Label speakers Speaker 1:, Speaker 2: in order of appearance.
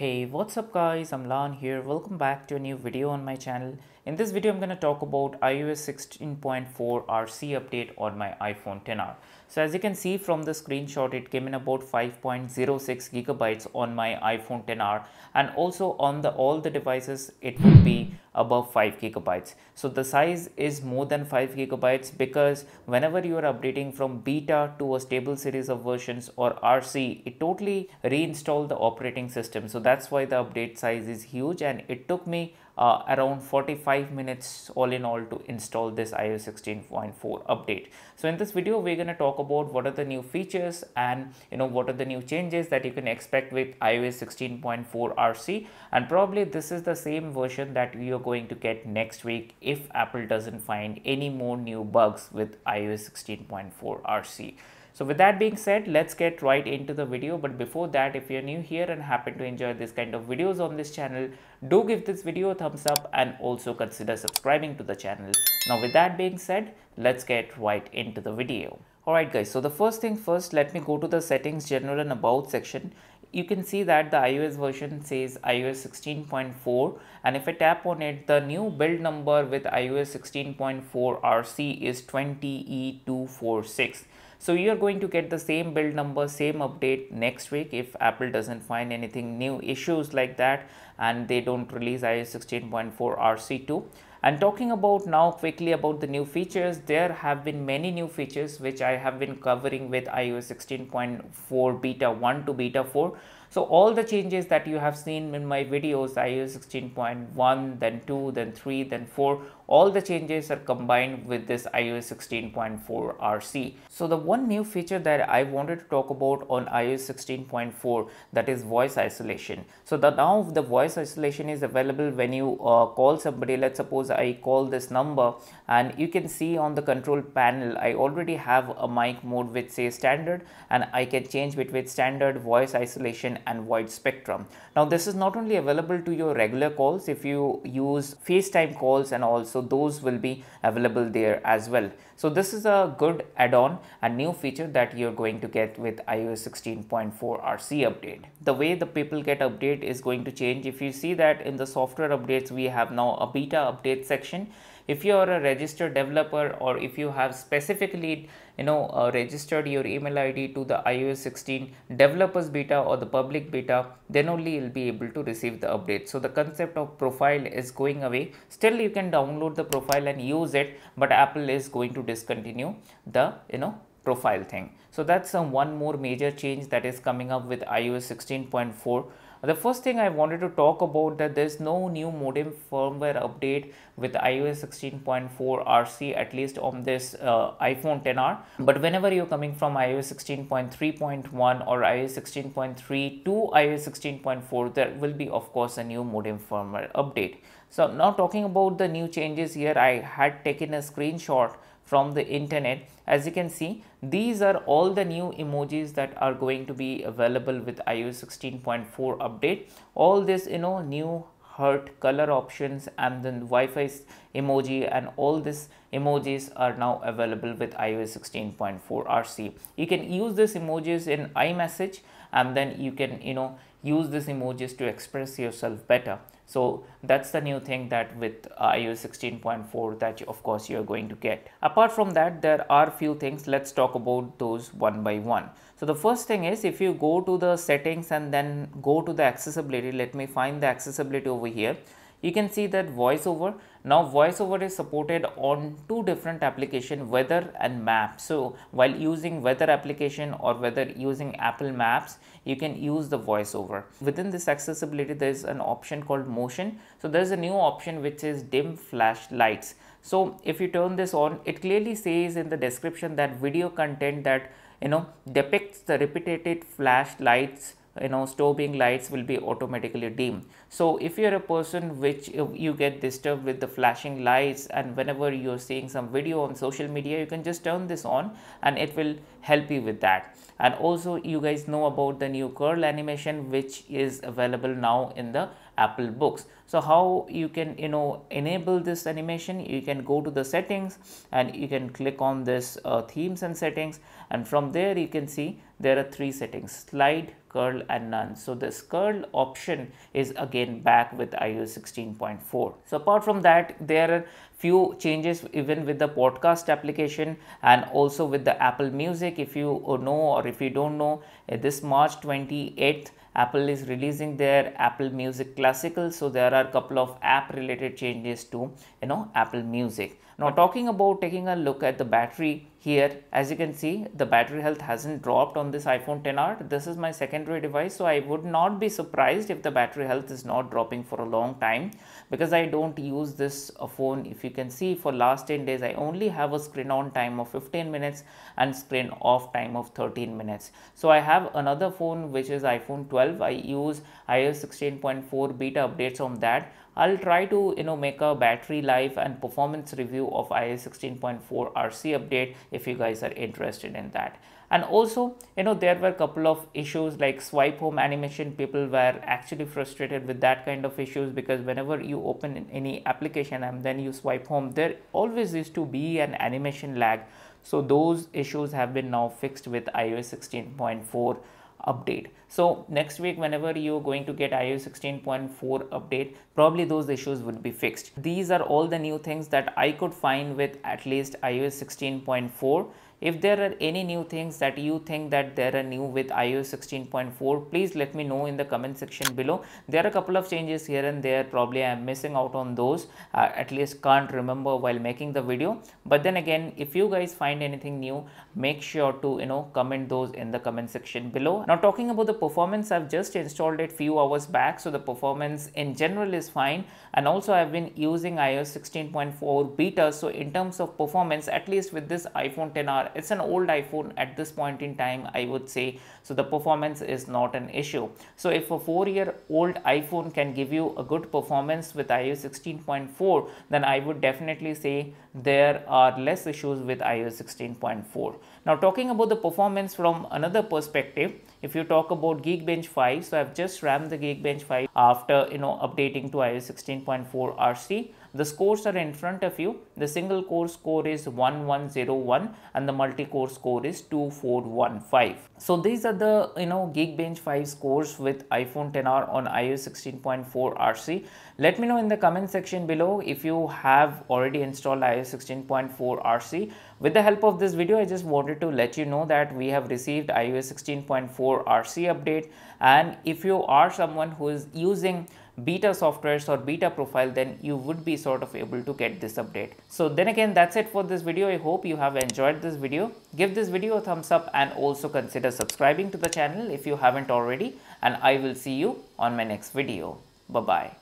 Speaker 1: Hey, what's up guys? I'm Lan here. Welcome back to a new video on my channel. In this video, I'm going to talk about iOS 16.4 RC update on my iPhone 10R. So as you can see from the screenshot, it came in about 5.06 gigabytes on my iPhone 10R and also on the all the devices, it will be above 5 gigabytes. So the size is more than 5 gigabytes because whenever you are updating from beta to a stable series of versions or RC, it totally reinstall the operating system. So that's why the update size is huge and it took me uh, around 45 minutes all in all to install this iOS 16.4 update. So in this video, we're going to talk about what are the new features and you know what are the new changes that you can expect with iOS 16.4 RC and probably this is the same version that you're going to get next week if Apple doesn't find any more new bugs with iOS 16.4 RC. So with that being said, let's get right into the video. But before that, if you're new here and happen to enjoy this kind of videos on this channel, do give this video a thumbs up and also consider subscribing to the channel. Now with that being said, let's get right into the video. Alright guys, so the first thing first, let me go to the settings general and about section you can see that the iOS version says iOS 16.4 and if I tap on it the new build number with iOS 16.4 RC is 20E246 so you are going to get the same build number, same update next week if Apple doesn't find anything new issues like that and they don't release iOS 16.4 RC2. And talking about now quickly about the new features, there have been many new features which I have been covering with iOS 16.4 beta 1 to beta 4. So all the changes that you have seen in my videos, iOS 16.1, then 2, then 3, then 4, all the changes are combined with this iOS 16.4 RC. So the one new feature that I wanted to talk about on iOS 16.4 that is voice isolation. So now the voice isolation is available when you uh, call somebody. Let's suppose I call this number and you can see on the control panel I already have a mic mode which says standard and I can change between standard voice isolation and wide spectrum. Now this is not only available to your regular calls if you use FaceTime calls and also those will be available there as well. So this is a good add-on and new feature that you're going to get with iOS 16.4 RC update. The way the people get update is going to change. If you see that in the software updates we have now a beta update section if you are a registered developer or if you have specifically you know uh, registered your email id to the ios 16 developers beta or the public beta then only you'll be able to receive the update. So the concept of profile is going away. Still you can download the profile and use it but apple is going to discontinue the you know profile thing. So that's uh, one more major change that is coming up with ios 16.4 the first thing I wanted to talk about that there's no new modem firmware update with iOS 16.4 RC at least on this uh, iPhone 10R. But whenever you're coming from iOS 16.3.1 or iOS 16.3 to iOS 16.4, there will be of course a new modem firmware update. So now talking about the new changes here, I had taken a screenshot from the internet. As you can see, these are all the new emojis that are going to be available with iOS 16.4 update. All this, you know, new heart color options and then Wi-Fi emoji and all these emojis are now available with iOS 16.4 RC. You can use these emojis in iMessage and then you can, you know, use these emojis to express yourself better. So that's the new thing that with iOS 16.4 that you, of course you're going to get. Apart from that, there are few things. Let's talk about those one by one. So the first thing is if you go to the settings and then go to the accessibility, let me find the accessibility over here you can see that voiceover. Now voiceover is supported on two different application weather and map. So while using weather application or whether using apple maps you can use the voiceover. Within this accessibility there is an option called motion. So there is a new option which is dim flash lights. So if you turn this on it clearly says in the description that video content that you know depicts the repetitive flash lights you know strobing lights will be automatically dim so if you're a person which you get disturbed with the flashing lights and whenever you're seeing some video on social media you can just turn this on and it will help you with that. And also you guys know about the new curl animation which is available now in the apple books. So how you can you know enable this animation you can go to the settings and you can click on this uh, themes and settings. And from there you can see there are three settings slide curl and none. So this curl option is again back with iOS 16.4 so apart from that there are few changes even with the podcast application and also with the Apple Music. If you know or if you don't know uh, this March 28th Apple is releasing their Apple Music Classical. So there are a couple of app related changes to you know Apple Music now talking about taking a look at the battery here as you can see the battery health hasn't dropped on this iphone 10r this is my secondary device so i would not be surprised if the battery health is not dropping for a long time because i don't use this uh, phone. If you can see for last 10 days i only have a screen on time of 15 minutes and screen off time of 13 minutes. So i have another phone which is iphone 12 i use ios 16.4 beta updates on that. I'll try to you know make a battery life and performance review of iOS 16.4 RC update if you guys are interested in that. And also you know there were a couple of issues like swipe home animation people were actually frustrated with that kind of issues because whenever you open any application and then you swipe home there always used to be an animation lag. So those issues have been now fixed with iOS 16.4 update. So next week whenever you're going to get iOS 16.4 update probably those issues would be fixed. These are all the new things that I could find with at least iOS 16.4 if there are any new things that you think that there are new with iOS 16.4, please let me know in the comment section below. There are a couple of changes here and there. Probably I am missing out on those. Uh, at least can't remember while making the video. But then again, if you guys find anything new, make sure to you know comment those in the comment section below. Now talking about the performance, I've just installed it few hours back, so the performance in general is fine. And also I've been using iOS 16.4 beta, so in terms of performance, at least with this iPhone 10R it's an old iphone. At this point in time i would say so the performance is not an issue. So if a four year old iphone can give you a good performance with ios 16.4 then i would definitely say there are less issues with ios 16.4 now talking about the performance from another perspective if you talk about geekbench 5 so i've just rammed the geekbench 5 after you know updating to ios 16.4 rc the scores are in front of you. The single core score is 1101 and the multi-core score is 2415. So these are the you know Geekbench 5 scores with iPhone 10R on iOS 16.4 RC. Let me know in the comment section below if you have already installed iOS 16.4 RC. With the help of this video, I just wanted to let you know that we have received iOS 16.4 RC update and if you are someone who is using beta softwares or beta profile then you would be sort of able to get this update. So then again that's it for this video. I hope you have enjoyed this video. Give this video a thumbs up and also consider subscribing to the channel if you haven't already. And i will see you on my next video. Bye bye